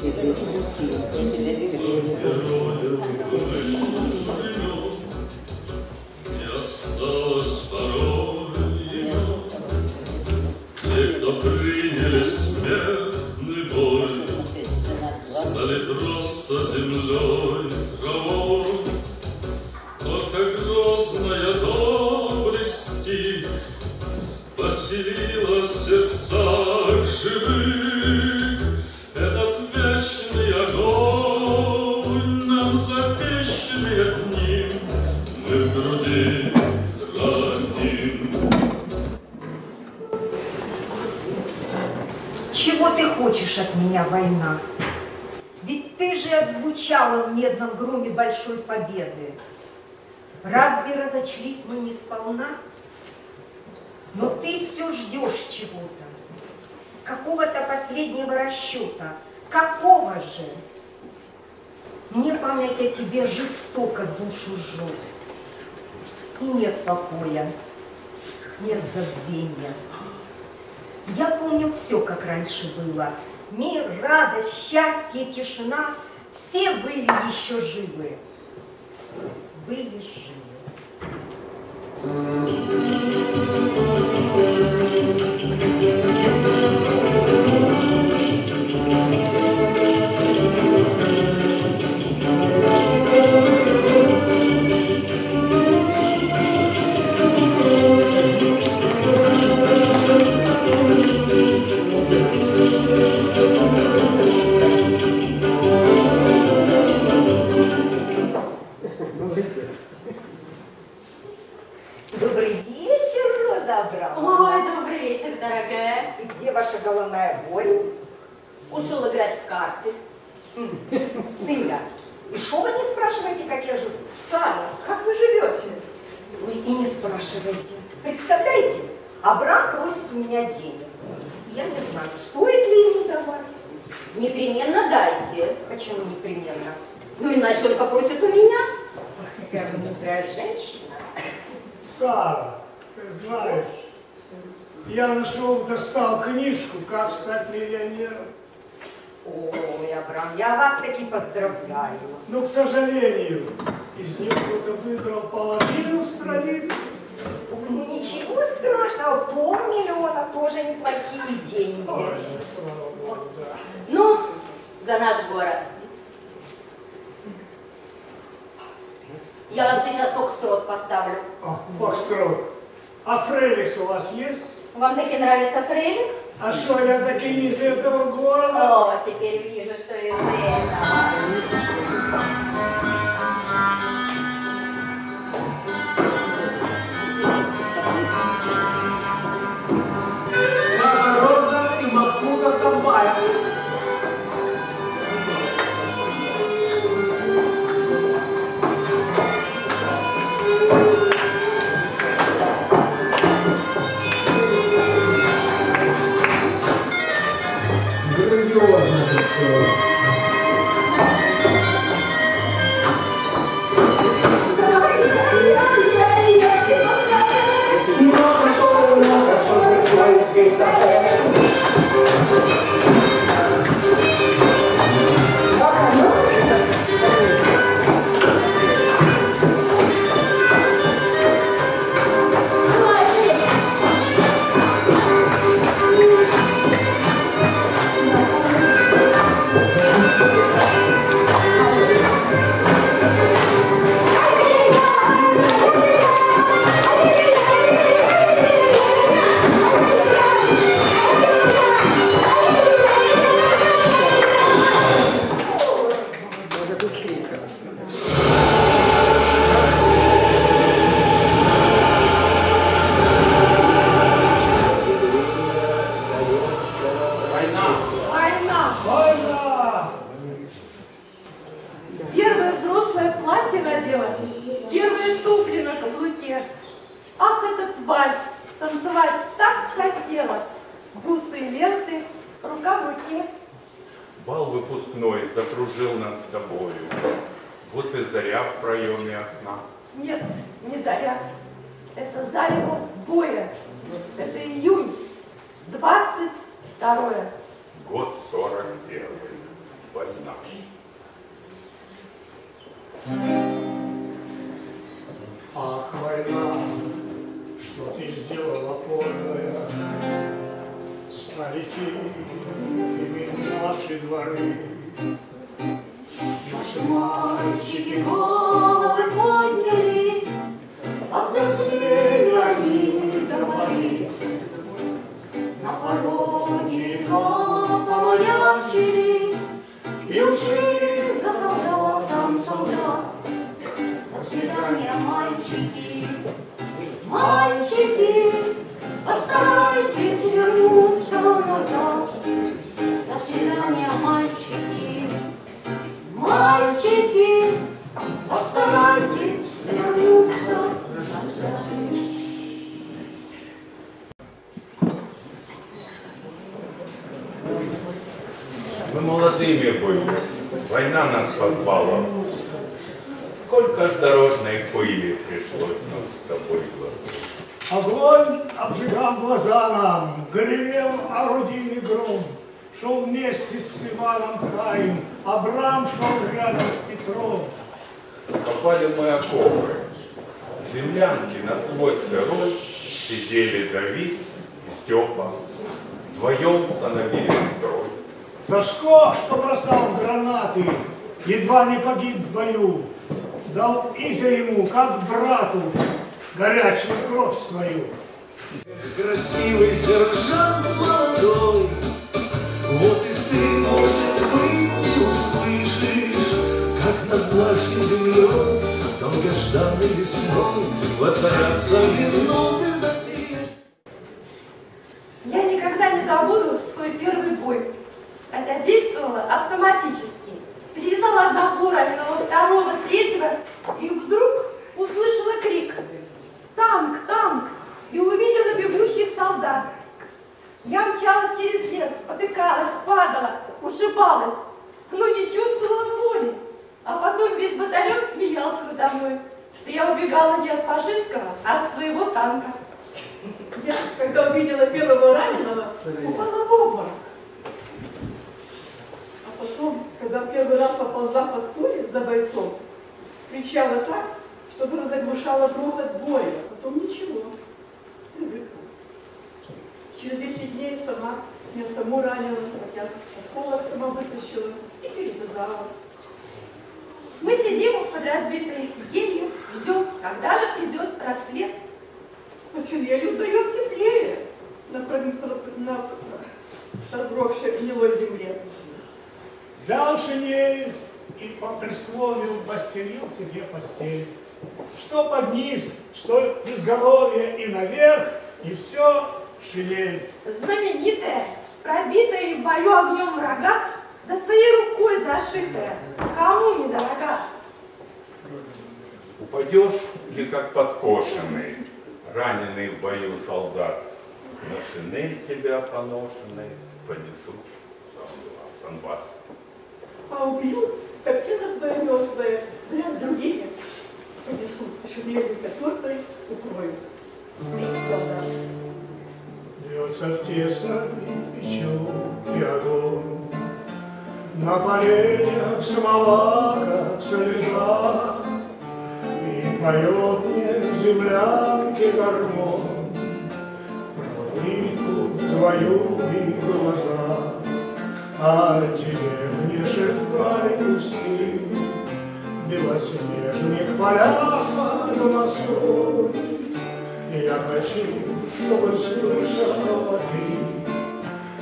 Не от меня, война? Ведь ты же отзвучала в медном громе большой победы. Разве разочлись мы не сполна? Но ты все ждешь чего-то, какого-то последнего расчета. Какого же? Мне память о тебе жестоко душу жжет. И нет покоя, нет забвения. Я помню все, как раньше было. Мир, радость, счастье, тишина. Все были еще живы. Были живы. Мудрая женщина. Сара, ты знаешь, я нашел, достал книжку «Как стать миллионером». Ой, Абрам, я вас таки поздравляю. Но, к сожалению, из нее кто-то выдрал половину страниц. Ну ничего страшного, полмиллиона тоже неплохие деньги. Ой, слава Богу, да. Ну, за наш город. Я вам сейчас фокстрот поставлю. О, Фокстрот. А Фреликс у вас есть? Вам таки нравится Фреликс? А что, я таки не из этого города? О, теперь вижу, что из этого. Бал выпускной закружил нас с тобою. Вот и заря в проеме окна. Нет, не заря. Это зарево боя. Это июнь. Двадцать второе. Год сорок первый. война. Ах, война, что ты сделала подлая, Именно наши дворы. Наши Мальчики головы подняли, Повзрослели они домой. На пороге веков помаячили И ушли за солдатом солдат. До свидания, мальчики, мальчики, Постарайтесь назад. До свидания, мальчики, мальчики, Постарайтесь вернуться назад. Мы молодыми были, война нас позвала. Сколько ж дорожной пыли пришлось нам с тобой глотать. Огонь обжигал глаза нам, гревел орудийный гром. Шел вместе с Иваном Хаим, Абрам шел рядом с Петром. Попали мы окопы. Землянки на свой сырой сидели Давид и Степа. Вдвоем становились строй. Сашко, что бросал гранаты, едва не погиб в бою, дал Изя ему, как брату, горячую кровь свою. Красивый сержант молодой, Вот Над нашей землей Долгожданной весной Воцарятся минуты затишья. Я никогда не забуду свой первый бой, хотя действовала автоматически. Перевязала одного раненого, второго, третьего, и вдруг услышала крик «Танк! Танк!» и увидела бегущих солдат. Я мчалась через лес, спотыкалась, падала, ушибалась, но не чувствовала боли. А потом весь батальон смеялся надо мной, что я убегала не от фашистского, а от своего танка. Я, когда увидела первого раненого, упала в обморок. А потом, когда первый раз поползла под пули за бойцом, кричала так, чтобы заглушала грохот боя. А Потом ничего, привыкла. Через 10 дней сама, меня саму ранила, хотя осколок сама вытащила и перевязала. Мы сидим под разбитой елью, ждем, когда же придет рассвет. Очень еле дает теплее на, на, проброхшей гнилой земле. Взял шинель и по присловию постелил себе постель. Что под низ, что изголовье и наверх, и все шинель. Знаменитая, пробитая в бою огнем врага, да своей рукой зашитая, кому не дорога. Упадешь ли как подкошенный, раненый в бою солдат, на шинель тебя поношенной понесут в санбат. А убьют, как тело твое мертвое, прям другие понесут шинелью которой укроют. Спит солдат. Бьется в тесной печенке огонь, На поленьях смола, как слеза, поет мне в землянке гармон улыбку твою и глаза. А тебе мне шептали куски В белоснежных полях под Москвой. И я хочу, чтобы слышала ты,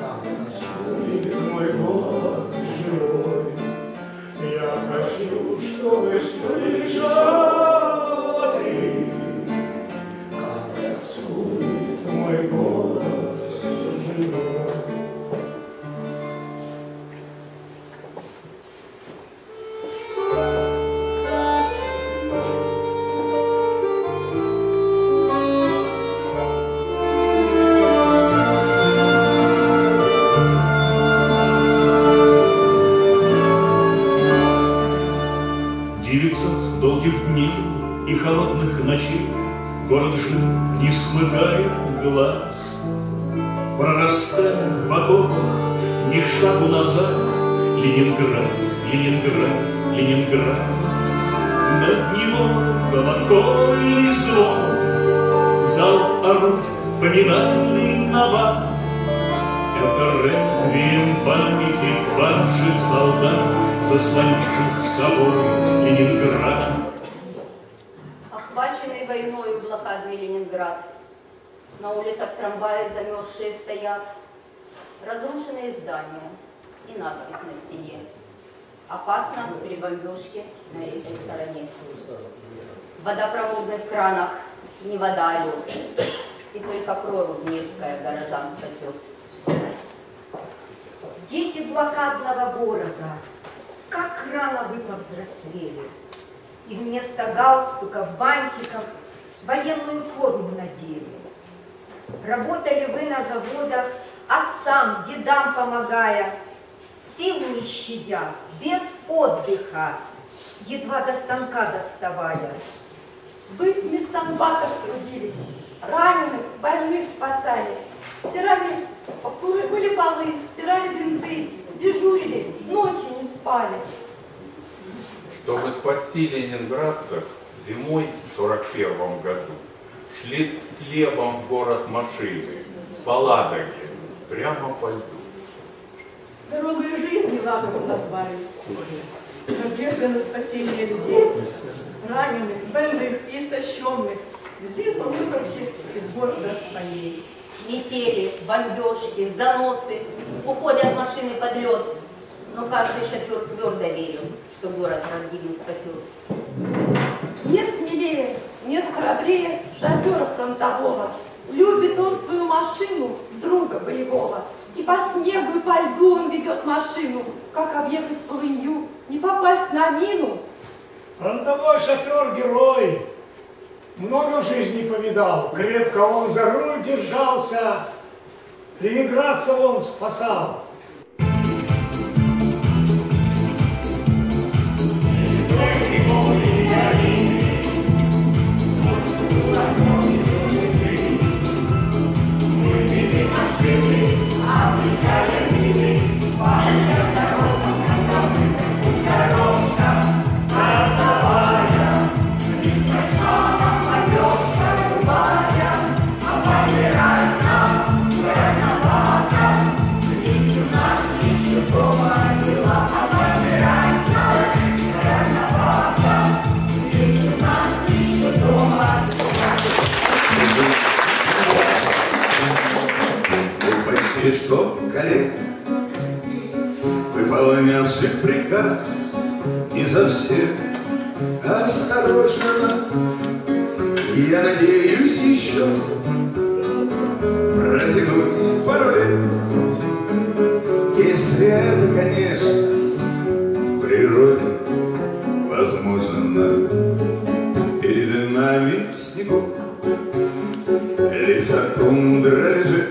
Как тоскует мой голос живой. Я хочу, чтобы слышала реквием памяти павших солдат, Заслонивших собой Ленинград. Охваченный войною блокадный Ленинград. На улицах трамваи замерзшие стоят. Разрушенные здания и надпись на стене. Опасно при бомбежке на этой стороне. В водопроводных кранах не вода, а лед. И только прорубь Невская горожан спасет. Дети блокадного города, как рано вы повзрослели. И вместо галстуков, бантиков военную форму надели. Работали вы на заводах, отцам, дедам помогая, сил не щадя, без отдыха, едва до станка доставая. Вы в медсанбатах трудились, раненых, больных спасали, стирали, были полы, стирали бинты, дежурили, ночи не спали. Чтобы спасти ленинградцев, зимой в 41 году шли с хлебом в город машины, по Ладоге, прямо по льду. Дорогой жизни Ладогу назвали. Надежда на спасение людей, раненых, больных и истощенных, по выходке из города по ней. Метели, бомбежки, заносы, уходят машины под лед. Но каждый шофер твердо верил, что город родину спасет. Нет смелее, нет храбрее шофера фронтового. Любит он свою машину, друга боевого. И по снегу, и по льду он ведет машину. Как объехать полынью, не попасть на мину. Фронтовой шофер герой. Много в жизни повидал. Крепко он за руль держался. Ленинградцев он спасал. Почти выполнявших приказ, изо всех осторожно, я надеюсь еще протянуть пару лет, если это, конечно, в природе возможно. Перед нами снегов леса тундра лежит,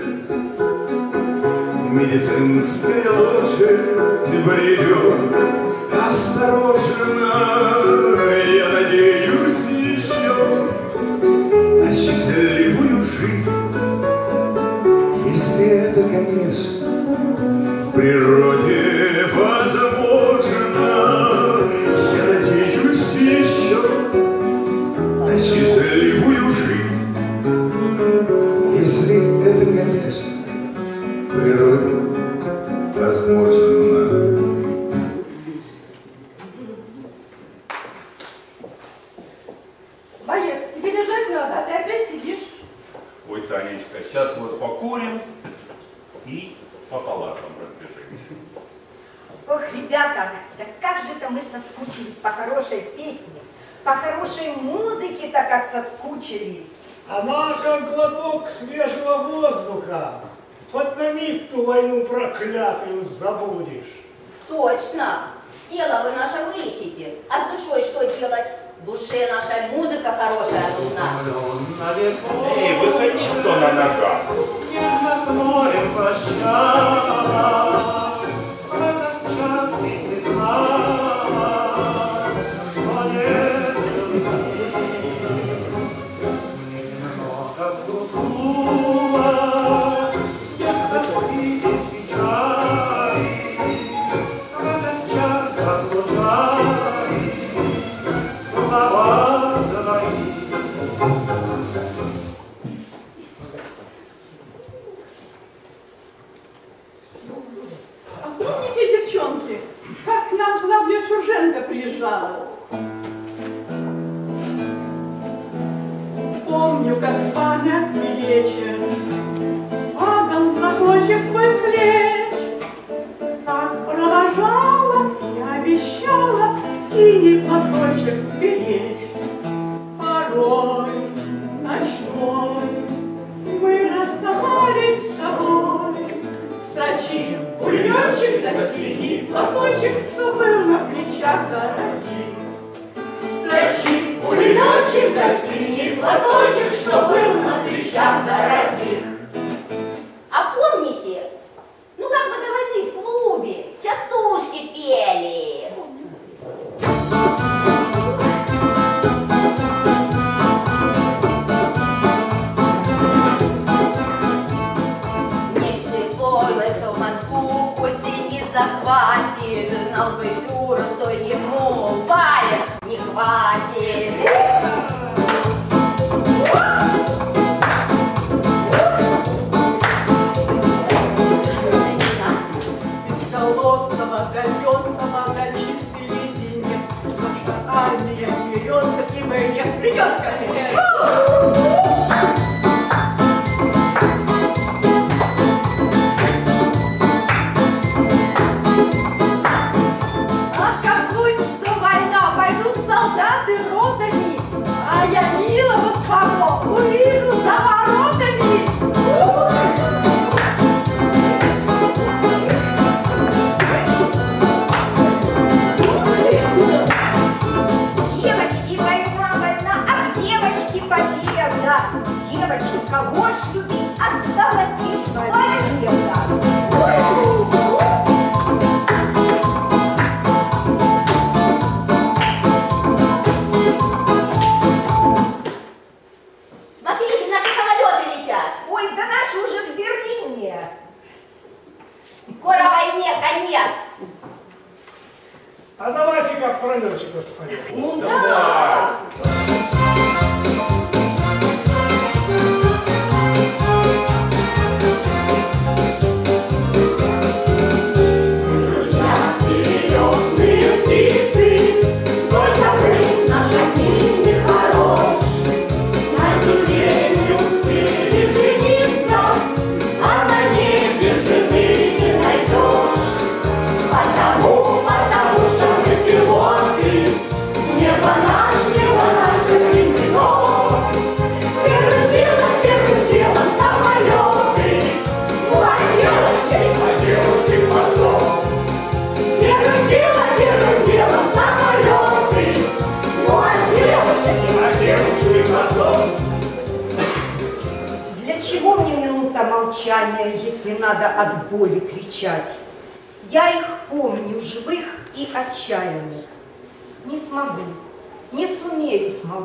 медицинская лошадь бредет осторожно. Я надеюсь еще на счастливую жизнь, если это, конечно, в природе Ой, Танечка, сейчас вот покурим и по палатам разбежимся. Ох, ребята, да как же это мы соскучились по хорошей песне, по хорошей музыке-то как соскучились. Она как глоток свежего воздуха. Хоть на миг ту войну проклятую забудешь. Точно. Тело вы наше вылечите. А с душой что делать? Душе наша музыка хорошая нужна. Эй, выходи, кто на ногах. помните, синий платочек, Что был на плечах дорогих. За синий платочек, Что был на плечах дорогих. Армия берется, и мы придет конец.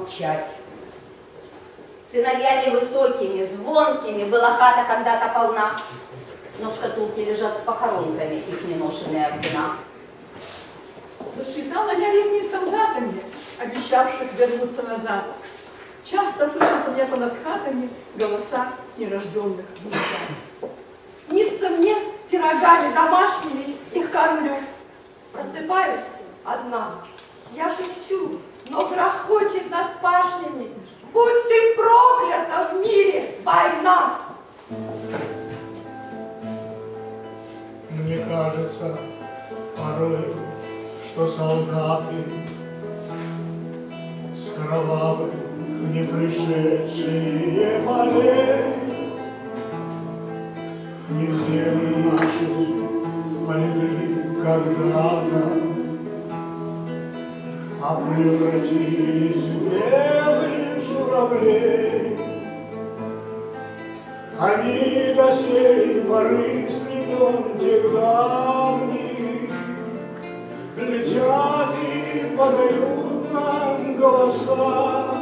Сумею смолчать. Сыновьями высокими, звонкими была хата когда-то полна, но в шкатулке лежат с похоронками их неношенные ордена. Воспитала я летней солдатами, обещавших вернуться назад. Часто слышатся мне понад хатами голоса нерожденных внучат. Снится мне пирогами домашними, их кормлю. Просыпаюсь одна, я шепчу, но грохочет над пашнями. Будь ты проклята в мире, война! Мне кажется порой, что солдаты с кровавых не пришедшие полей не в землю нашу полегли когда-то, а превратились в белых журавлей. Они до сей поры с тех давних Летят и подают нам голоса.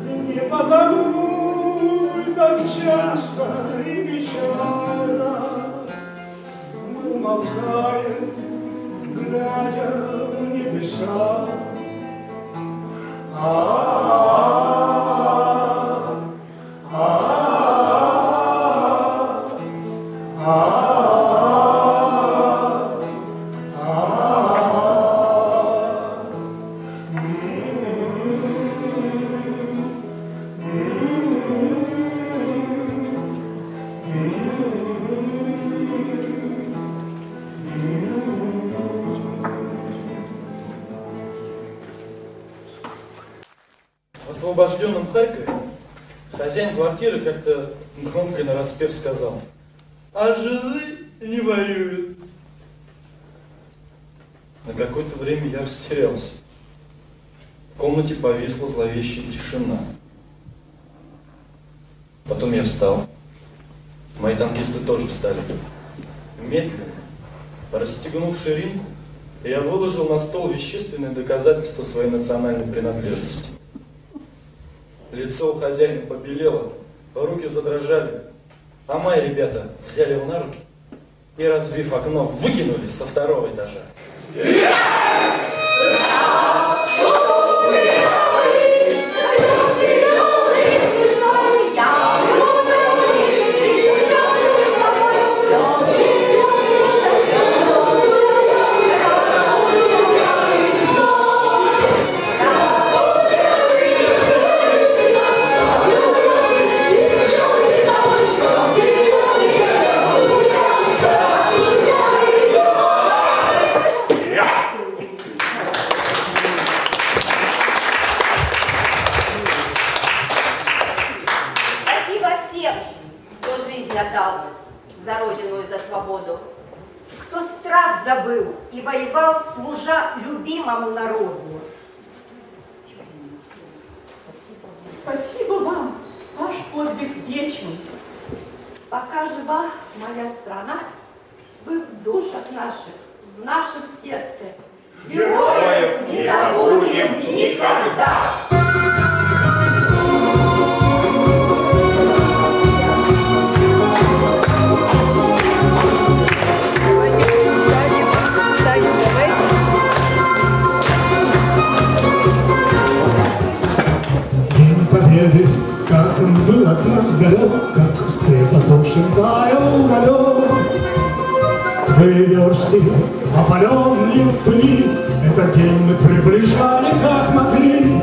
Не потому так часто и печально Мы молчаем, глядя в небеса. А, а, а, а, освобожденном Харькове хозяин квартиры как-то громко и нараспев сказал, а живы не воюют. На какое-то время я растерялся. В комнате повисла зловещая тишина. Потом я встал. Мои танкисты тоже встали. Медленно, расстегнув ширинку, я выложил на стол вещественные доказательства своей национальной принадлежности. Лицо у хозяина побелело, руки задрожали, а мои ребята взяли его на руки и, разбив окно, выкинули со второго этажа. Спасибо народу. Спасибо вам, ваш подвиг вечен. Пока жива моя страна, вы в душах наших, в нашем сердце. Героев не забудем никогда! Далек, как слепотушен таял уголек. Вы версты, опаленные в пыли, этот день мы приближали, как могли.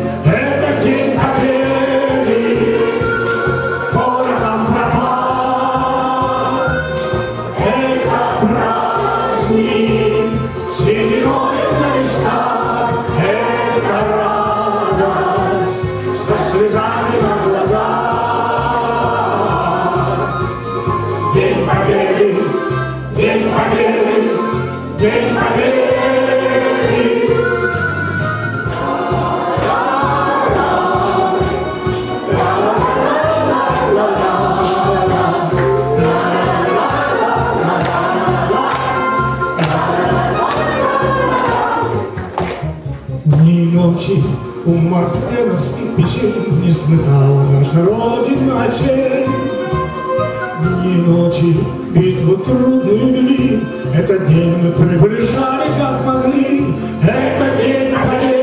Смыкала наша Родина очей. Дни ночи битву трудную вели, Этот день мы приближали, как могли. Это день победы,